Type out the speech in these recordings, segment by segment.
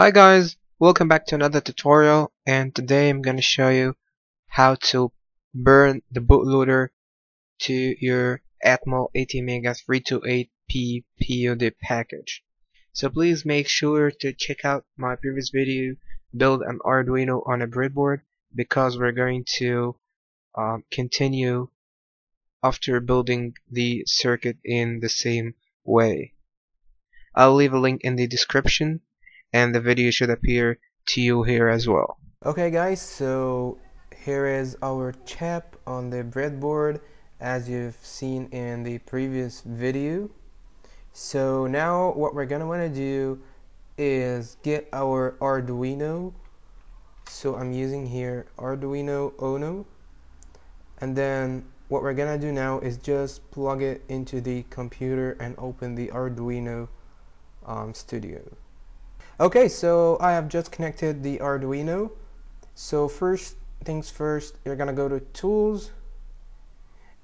Hi guys, welcome back to another tutorial and today I'm going to show you how to burn the bootloader to your Atmel ATmega 328p POD package. So please make sure to check out my previous video build an Arduino on a breadboard because we're going to um, continue after building the circuit in the same way. I'll leave a link in the description and the video should appear to you here as well. Okay guys, so here is our chip on the breadboard as you've seen in the previous video. So now what we're gonna wanna do is get our Arduino. So I'm using here Arduino Uno and then what we're gonna do now is just plug it into the computer and open the Arduino um, Studio. Okay, so I have just connected the Arduino. So first things first, you're gonna go to Tools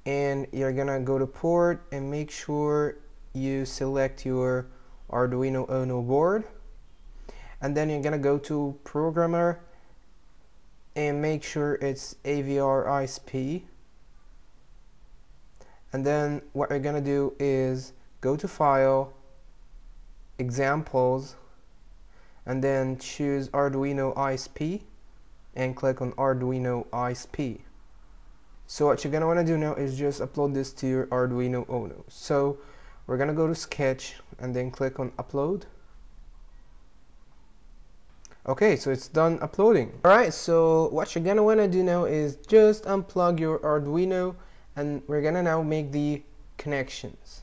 and you're gonna go to Port and make sure you select your Arduino Uno board. And then you're gonna go to Programmer and make sure it's AVR ISP. And then what you're gonna do is go to File, Examples, and then choose Arduino ISP and click on Arduino ISP. So what you're want to do now is just upload this to your Arduino Uno. So we're to go to Sketch and then click on Upload. Okay, so it's done uploading. Alright, so what you're want to do now is just unplug your Arduino and we're to now make the connections.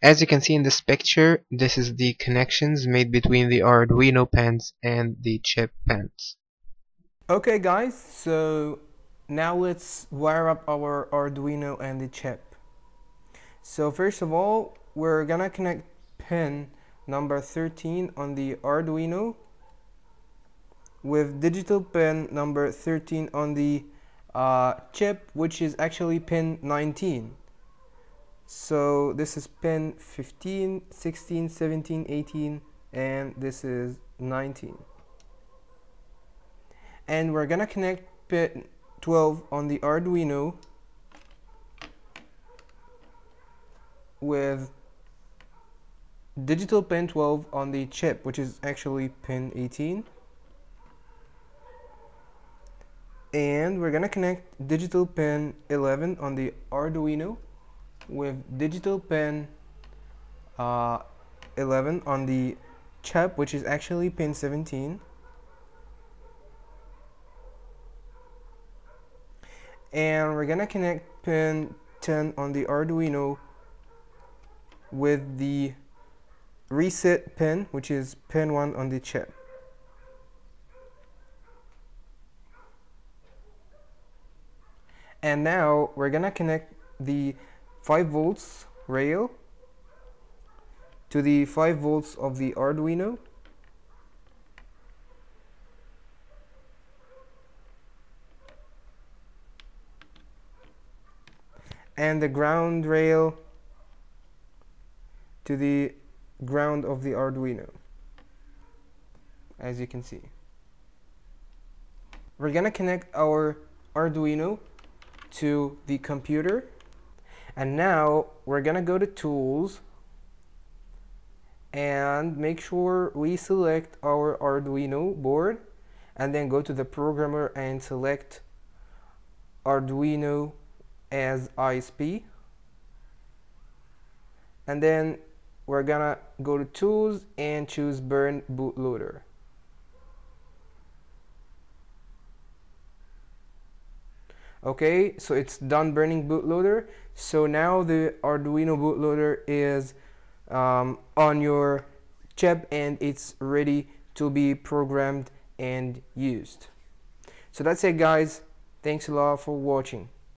As you can see in this picture, this is the connections made between the Arduino pins and the chip pins. Okay guys, so now let's wire up our Arduino and the chip. So first of all, we're gonna connect pin number 13 on the Arduino with digital pin number 13 on the uh, chip which is actually pin 19 so this is pin 15 16 17 18 and this is 19 and we're gonna connect pin 12 on the Arduino with digital pin 12 on the chip which is actually pin 18 and we're gonna connect digital pin 11 on the Arduino with digital pin uh, 11 on the chip which is actually pin 17 and we're gonna connect pin 10 on the Arduino with the reset pin which is pin 1 on the chip and now we're gonna connect the 5 volts rail to the 5 volts of the Arduino. And the ground rail to the ground of the Arduino as you can see. We're gonna connect our Arduino to the computer and now we're gonna go to tools and make sure we select our Arduino board and then go to the programmer and select Arduino as ISP and then we're gonna go to tools and choose burn bootloader okay so it's done burning bootloader. So now the Arduino bootloader is um, on your chip and it's ready to be programmed and used. So that's it guys. Thanks a lot for watching